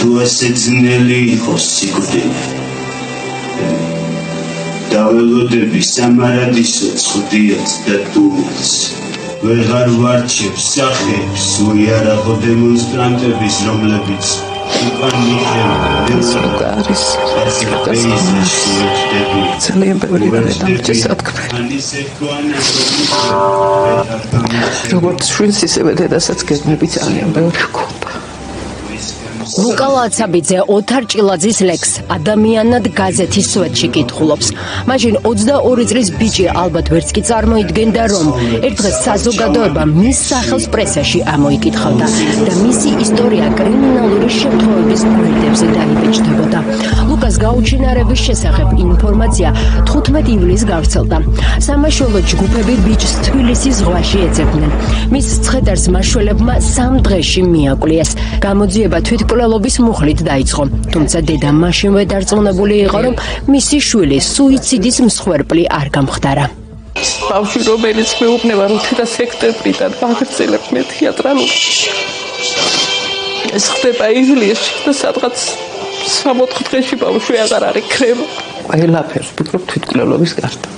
თუ ესე ძნელი იყოს სიკვდილი დაველოდები სამარადისო ცხდიათ და დუმილს ვეღარ ვარჩევ სახებს უიარაღო დემონსტრანტების რომლებიც არის ძალიან ბევრი დამჭი სათქმელი როგორც შვილს ისევე დედასაც გეგმები ძალიან ბევრი გქონდა ლუკა ლაცაბიძე ოთარ ჭილაძის ლექს ადამიანად გაზეთის სვეტში კითხულობს. მაშინ 22 წლის ბიჭი ალბათ ვერც კი წარმოიდგენდა რომ ერთ დღეს საზოგადოება მის სახელს პრესაში ამოიკითხავდა და მისი ისტორია კრიმინალური შემთხვევების გვერდებზე დაიბეჭდებოდა. ლუკას გაუჩინარების შესახებ ინფორმაცია 15 ივლისს გავრცელდა. სამაშველო ჯგუფები ბიჭს თბილისის ზღვაში ეძებდნენ. მის ცხედარს მაშველებმა სამ დღეში მიაკვლიეს. გამოძიება თვითკვლ მკვლელობის მუხლით დაიწყო. თუმცა დედა მაშინვე დარწმუნებული იყო, რომ მისი შვილი სუიციდის მსხვერპლი არ გამხდარა. ბავშვი რომელიც მეუბნება რომ თეთა სექტემბრიდან გაგრძელებ მე თეატრალურში. ეს ხდება ივლისში და სადღაც 64 დღეში ბავშვი აღარ არის ქრება. ყველაფერს ვფიქრობ თვითკვლელობის გარდა.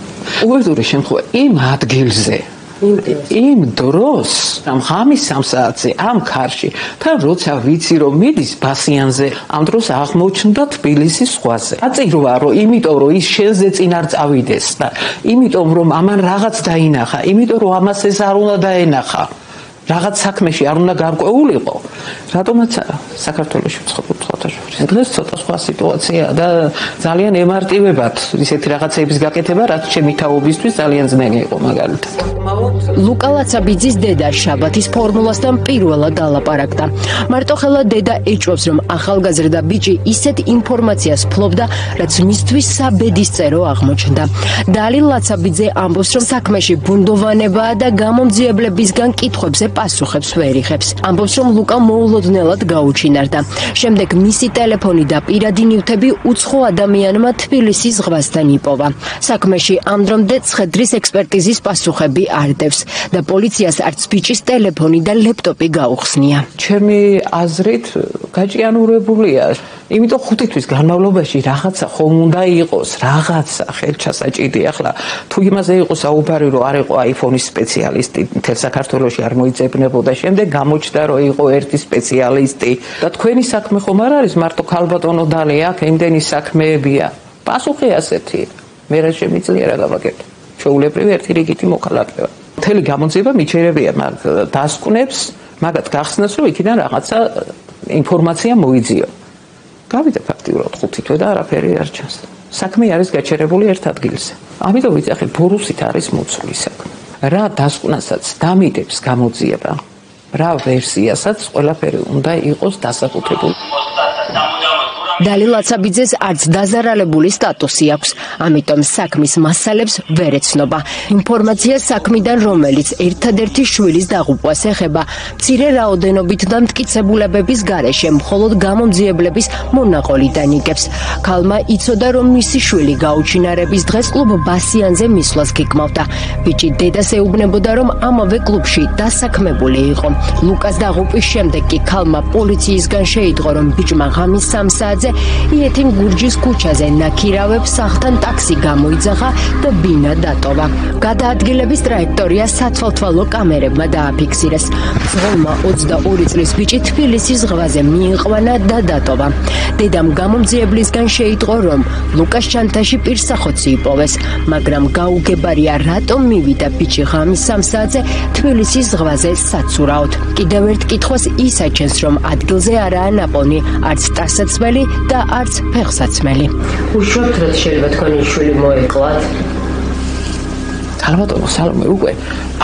უერთური შემთხვევა იმ ადგილზე იმ დროს ამ ღამის 3 საათზე ამ ქარში თან როცა ვიცი რომ მიდის ბასიანზე ამ დროს აღმოჩნდა თბილისის ზღვაზე. აწირვა რომ იმიტომ რომ ის შენზე წინ არ წავიდეს და იმიტომ რომ ამან რაღაც დაინახა იმიტომ რომ ამას ეს არ უნდა დაენახა რაღაც საქმეში არ უნდა გარკვეულიყო. რატომაც საქართველოს ცხოვრობ ხოთაშორის დღეს ცოტა სხვა სიტუაცია და ძალიან ემარტივებად ისეთი რაღაცების გაკეთება რაც ჩემი თაობისთვის ძალიან ძნელი იყო მაგალითად. ლუკა ლაცაბიძის დედა შაბათის ფორმულასთან პირველად დალაპარაკდა. მარტო ხელა დედა ეჭვობს რომ ახალგაზრდა ბიჭი ისეთ ინფორმაციას ფლობდა რაც მისთვის საბედისწერო აღმოჩნდა. დალი ლაცაბიძე ამბობს რომ საქმეში ბუნდოვანებაა და გამომძიებლებისგან კითხვებზე პასუხებს ვერ იღებს. ამბობს რომ ლუკა მოულოდნელად გაუჩინარდა. შემდეგ მისი ტელეფონი და პირადი ნივთები უცხო ადამიანმა თბილისის ზღვასთან იპოვა. საქმეში ამდრომდე ცხედრის ექსპერტიზის პასუხები არ დევს და პოლიციას არც ბიჭის ტელეფონი და ლეპტოპი გაუხსნია. ჩემი აზრით გაჭიანურებულია იმიტომ ხუთი თვის განმავლობაში რაღაცა ხომ უნდა იყოს, რაღაცა ხელჩასაჭიდი. ახლა თუ იმაზე იყო საუბარი, რომ არ იყო iPhone-ის სპეციალისტი, თელ საქართველოში არ მოიწებნებოდა, შემდეგ გამოჩნდა, რომ იყო ერთი სპეციალისტი. და თქვენი საქმე ხომ არ არის მარტო ქალბატონო დალი აქ, იმდენი საქმეებია. პასუხი ასეთი. მე რა შემიძლია რა გავაკეთო? შეულებრივი ერთი რიგითი მოქალაქეა. მთელი გამოძიება მიჩერებია მაგ დასკვნებს, მაგათ გახსნას, რომ იქიდან რაღაცა ინფორმაცია მოიძიო. გავიდა ფაქტიურად ხუთი თვე და არაფერი არ ჩანს. საქმე არის გაჩერებული ერთ ადგილზე. ამიტომ ვიძახი ბორუსით არის მოცული საქმე. რა დასკვნასაც დამიდებს გამოძიება, რა ვერსიასაც ყველაფერი უნდა იყოს დასაკუთრებული. დალი ლაცაბიძეს არც დაზარალებული სტატუსი აქვს, ამიტომ საქმის მასალებს ვერ ეცნობა. ინფორმაცია საქმიდან, რომელიც ერთადერთი შვილის დაღუპვას ეხება, მცირე რაოდენობით და მტკიცებულებების გარეშე მხოლოდ გამომძიებლების მონაყოლი დანიგებს. ქალმა იცოდა, რომ მისი შვილი გაუჩინარების დღეს კლუბ ბასიანზე მისვლას გიკმავდა. ბიჭი დედას ეუბნებოდა, რომ ამავე კლუბში დასაქმებული იყო. ლუკას დაღუპვის შემდეგ კი ქალმა პოლიციისგან შეიტყო, რომ ბიჭმა ღამის 3 საათზე იეთიმ გურჯის ქუჩაზე ნაკირავებს სახთან ტაქსი გამოიძახა და ბინა დატოვა. გადაადგილების ტრაექტორია საცვალთვალო კამერებმა დააფიქსირეს. ძღოლმა 22 წლის ბიჭი თბილისის ზღვაზე მიიყვანა და დატოვა. დედამ გამომძიებლისგან შეიტყო, რომ ლუკას ჩანთაში პირსახოცი იპოვეს, მაგრამ გაუგებარია რატომ მივიდა ბიჭი ღამის 3 საათზე თბილისის ზღვაზე საცურაოდ. კიდევ ერთ კითხვას ის აჩენს, რომ ადგილზე არაა ნაპოვნი არც ტარსაცმელი და არც ფეხსაცმელი. უშუალოდ რა შეიძლება თქვენი შვილი მოეკლათ? ალბათ სალომე უკვე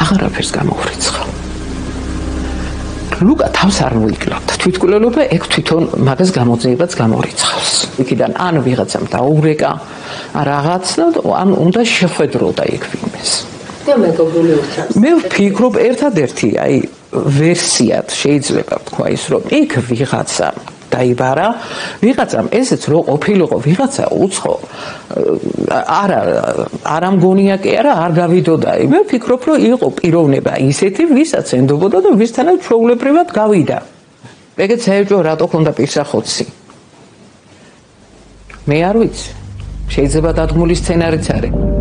აღარაფერს გამოვრიცხა. ლუკა თავს არ მოიკლავდა. თვითკვლელობა ეგ თვითონ მაგას გამოძიებაც გამორიცხავს. იქიდან ან ვიღაცამ დაურეკა რაღაცა ან უნდა შეხვედროდა იქ ვინმეს. და მეგობრული ურთიერთობა. მე ვფიქრობ ერთადერთი აი ვერსიად შეიძლება თქვა ის რომ იქ ვიღაცა დაიბარა. ვიღაცამ ესეც რო ყოფილიყო ვიღაცა უცხო არა არა მგონია კი არა არ გავიდოდა. მე ვფიქრობ რომ იყო პიროვნება ისეთი ვისაც ენდობოდა და ვისთანაც ჩაულებრივად გავიდა. ეგეც საერთო რატო ხონდა პირსახოცი? მე არ ვიცი. შეიძლება დადგმული სცენარიც არის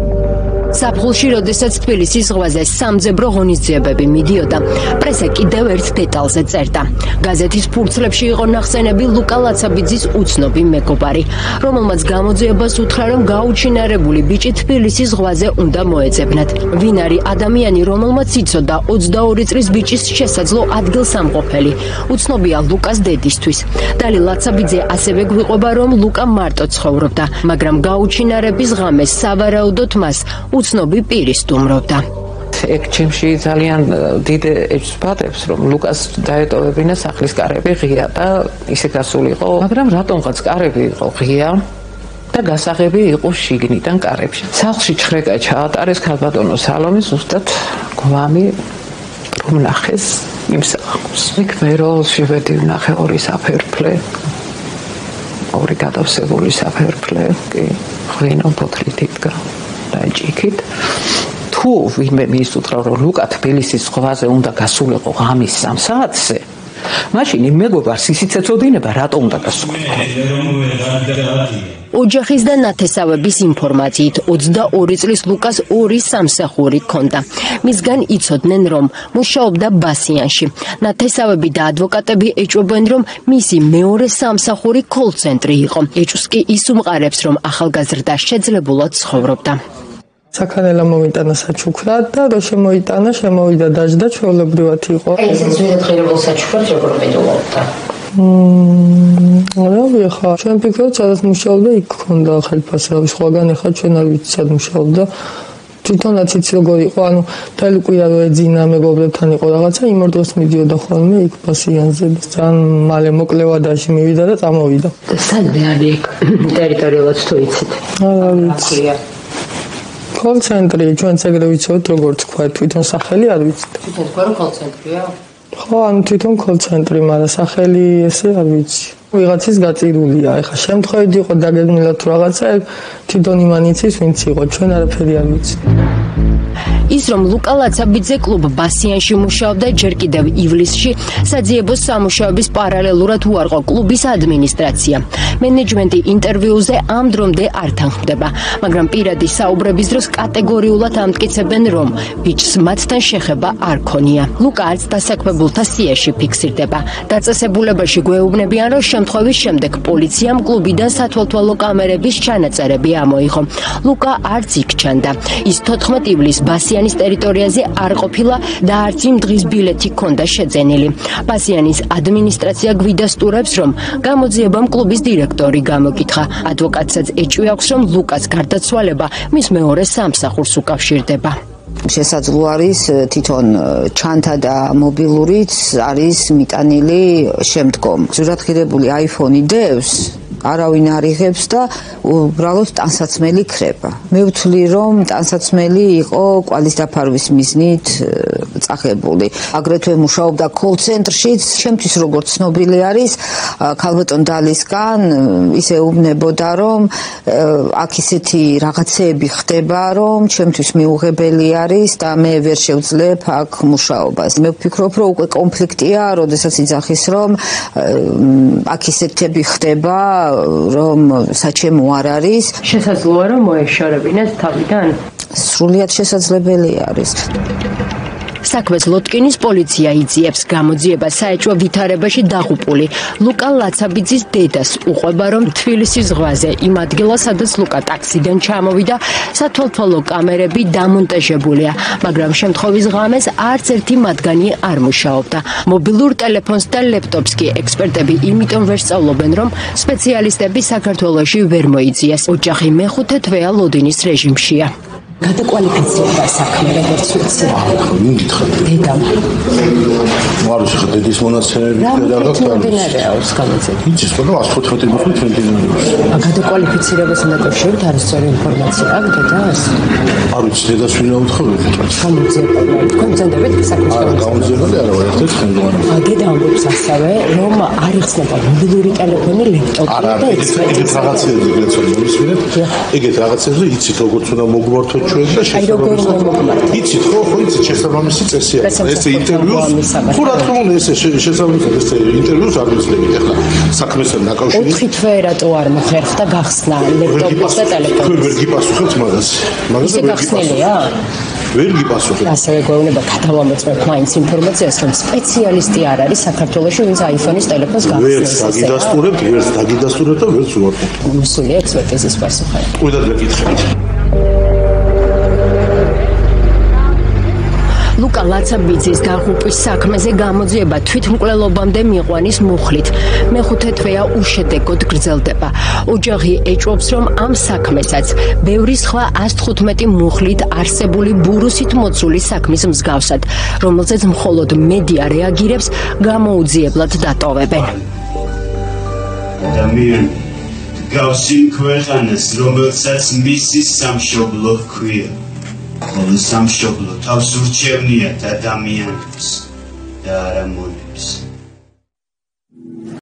საფხულში, როდესაც თბილისის ზღვაზე სამძებრო ღონისძიებები მიდიოდა, პრესა კიდევ ერთ დეტალზე წერდა. გაზეთის ფურცლებში იყო ნახსენები ლუკა ლაცაბიძის უცნობი მეგობარი, რომელმაც გამოძიებას უთხრა, რომ გაუჩინარებული ბიჭი თბილისის ზღვაზე უნდა მოეძებნათ. ვინ არის ადამიანი, რომელმაც იცოდა 22 წლის ბიჭის შესაძლო ადგილსამყოფელი? უცნობია ლუკას დედისთვის. დალი ლაცაბიძე ასევე გვიყვება, რომ ლუკა მარტო ცხოვრობდა, მაგრამ გაუჩინარების ღამეს სავარაუდოდ მას უცნობი პირი სტუმრობდა. ეგ ჩემში ძალიან დიდ ეჭვს რომ ლუკას დაეტოვებინა სახლის კარები ღია და ისე გასულიყო მაგრამ რატომღაც კარები იყო ღია და გასაღები იყო შიგნიდან კარებში. სახლში ჩხრეკა ჩაატარეს ქალბატონო სალომი ზუსტად გვამი რომ ნახეს იმ სახლს. იქ მე რო შევედი ნახე ორი საფერფლე ორი გადავსებული საფერფლე კი ღვინო ფოთლით იდგა დაიჭიქით თუ ვინმე მის უთხრა რომ ლუკა თბილისის ზღვაზე უნდა გასულიყო ღამის 3 საათზე მაშინ იმ მეგობარს ისიც ეწოდინება რატომ უნდა გასულიყო ოჯახის და ნათესავების ინფორმაციით 22 წლის ლუკას ორი სამსახური ჰქონდა. მისგან იცოდნენ რომ მუშაობდა ბასიანში. ნათესავები და ადვოკატები ეჭვობენ რომ მისი მეორე სამსახური კოლ-ცენტრი იყო. ეჭვს კი ის უმყარებს რომ ახალგაზრდა შეძლებულად ცხოვრობდა. საქანელა მომიტანა საჩუქრა და რო შემოიტანა შემოვიდა დაждდა ჩვეულებრივად იყო. ეს ძვირადღირებულ საჩუქრად როგორ მეტყობა? რა ვიხა, ჩვენ ფიქრობთ, სადაც მუშაობდა, იქ ქონდა ხელფასები, სხვაგან ახლა ჩვენ არ ვიცი სად მუშაობდა. თვითონაც იცი როგორ იყო, ანუ თელი კვირა რო ეძინა მეგობრებთან იყო რაღაცა, იმ ორ დროს მიდიოდა ხოლმე იქ პასიანზე, ძალიან მალე მოკლევადაში მივიდა და წამოვიდა. სადმე არის იქ ტერიტორიულად თუ იცით? არა ვიცი. კოლ-ცენტრი ჩვენც ეგრე ვიცით როგორც თქვა თვითონ სახელი არ ვიცით თვითონ თქვა რომ კოლ-ცენტრია ხო ან თვითონ კოლ-ცენტრი მაგრამ სახელი ესე არ ვიცი. ვიღაცის გაწირულია. ეხა შემთხვევით იყო დაგეგმილა თუ რაღაცა თვითონ იმან იცის ვინც იყო. ჩვენ არაფერი არ ვიცით ის რომ ლუკა ლაცაბიძე კლუბ ბასიანში მუშაობდა ჯერ კიდევ ივლისში. საძიებოს სამუშაოების პარალელურად უარყო კლუბის ადმინისტრაცია. მენეჯმენტი ინტერვიუზე ამ დრომდე არ თანხმდება მაგრამ პირადი საუბრების დროს კატეგორიულად ამტკიცებენ რომ ბიჭს მათთან შეხება არ ქონია. ლუკა არც დასაქმებულთა სიაში ფიქსირდება. დაწესებულებაში გვეუბნებიან რომ შემთხვევის შემდეგ პოლიციამ კლუბიდან სათვალთვალო კამერების ჩანაწერები ამოიღო. ლუკა არც იქ ჩანდა ის 14 ივლისს ბასიანის ტერიტორიაზე არ ყოფილა და არც იმ დღის ბილეთი ჰქონდა შეძენილი. ბასიანის ადმინისტრაცია გვიდასტურებს, რომ გამოძიებამ კლუბის დირექტორი გამოკითხა. ადვოკატსაც ეჭვი აქვს, რომ ლუკას გარდაცვალება მის მეორე სამსახურს უკავშირდება. შესაძლო არის თვითონ ჩანთა და მობილურიც არის მიტანილი შემდგომ. ზურათქირებული iPhone-ი დევს არავინ არ იღებს და უბრალოდ ტანსაცმელი ხრება. მე ვთვლი რომ ტანსაცმელი იყო კვალის დაფარვის მიზნით წახებული. აგრეთვე მუშაობდა კოლ-ცენტრშიც, შემთთვის როგორც ცნობილი არის, ქალბატონ დალისგან ისე უბნებოდა რომ აქ ისეთი რაღაცეები ხდება, რომ შემთთვის მიუღებელი არის და მე ვერ შევძლებ აქ მუშაობას. მე ვფიქრობ რომ უკვე კონფლიქტია, როდესაც იძახის რომ აქ ისეთები ხდება, რომ საჩემო არ არის. შესაძლოა რომ მოეშორებინეს თავიდან? სრულიად შესაძლებელი არის. საქმეს ლოტკინის პოლიცია იძიებს გამოძიება საეჭვო ვითარებაში დაღუპული. ლუკა ლაცაბიძის დედას უყვება რომ თბილისის ზღვაზე იმ ადგილას სადაც ლუკა ტაქსიდან ჩამოვიდა სათვალთვალო კამერები დამონტაჟებულია. მაგრამ შემთხვევის ღამეს არც ერთი მათგანი არ მუშაობდა. მობილურ ტელეფონს და ლეპტოპს კი ექსპერტები იმიტომ ვერ სწავლობენ რომ სპეციალისტები საქართველოში ვერ მოიძიეს. ოჯახი მეხუთე თვეა ლოდინის რეჟიმშია გადაკვალიფიცირება საქმე როგორც ვიცი. მიგითხარ. დედა. მარუს ხა დედის მონაცემები და დოქტორია ოს გამოძები. იცის ხო 114 მოხდა ჩვენთან. გადაკვალიფიცირებას უნდა კავშირით არის სწორი ინფორმაცია აქ დედას. არ ვიცი დედას ვინ აუთხოვნე. გამოძება. თქვენ ძენდებით საქმეს გამო. გამოძება და არა ვერაფერს ხენგვარი. დედა ამბობს ასევე რომ არ იხსნება მობილური ტელეფონი, ლეპტოპი და ეგეთ რაღაცებზე გეცოდი მისმენთ. ეგეთ რაღაცებზე იცით როგორც უნდა მოგვართოთ ჩვენ და შესაბამისად იცით ხო ხო იცით შესაბამისი წესია ეს ინტერვიუს ხო რა თქმა უნდა ეს შესაბამისად ეს ინტერვიუს არ ვიცლებით ახლა. საქმესთან დაკავშირებით ოთხი თვე რატო არ მოხერხდა გახსნა ლეპტოპის და ტელეფონის ვერ გიპასუხებთ მაგას. მაგას ვერ გახსნილია? ვერ გიპასუხებთ ასევე გვეუბნება გადავამოწმებ მაინც ინფორმაციას რომ სპეციალისტი არ არის საქართველოში ვინც iPhone-ის ტელეფონს გახსნეს ვერც დაგიდასტურებთ ვერც დაგიდასტურებთ და ვერც უარყოფთ. მსული ექსპერტიზის პასუხი. ყიდად მეკითხებით ლუკა ლაცაბიძის დაღუპვის საქმეზე გამოძიება თვითმკვლელობამდე მიყვანის მუხლით. მეხუთე თვეა უშედეგოდ გრძელდება. ოჯახი ეჭვობს, რომ ამ საქმესაც ბევრი სხვა 115 მუხლით არსებული ბურუსით მოცული საქმის მსგავსად, რომელზეც მხოლოდ მედია რეაგირებს, გამოუძიებლად დატოვებენ. ადამიანი გავსი ქვეყანას, რომელსაც მისი სამშობლო ჰქვია. სამშობლო თავს ურჩევნიათ ადამიანებს და არა მონებს.